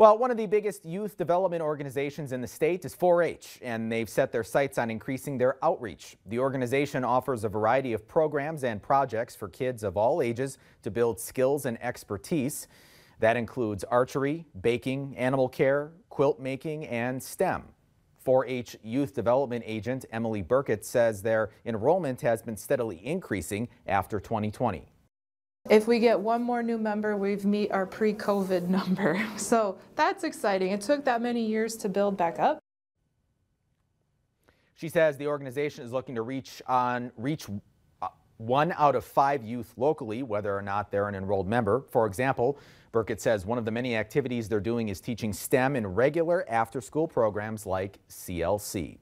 Well, one of the biggest youth development organizations in the state is 4-H, and they've set their sights on increasing their outreach. The organization offers a variety of programs and projects for kids of all ages to build skills and expertise. That includes archery, baking, animal care, quilt making, and STEM. 4-H Youth Development Agent Emily Burkett says their enrollment has been steadily increasing after 2020. If we get one more new member, we've meet our pre-COVID number. So that's exciting. It took that many years to build back up. She says the organization is looking to reach on reach uh, one out of five youth locally, whether or not they're an enrolled member. For example, Burkett says one of the many activities they're doing is teaching STEM in regular after-school programs like CLC.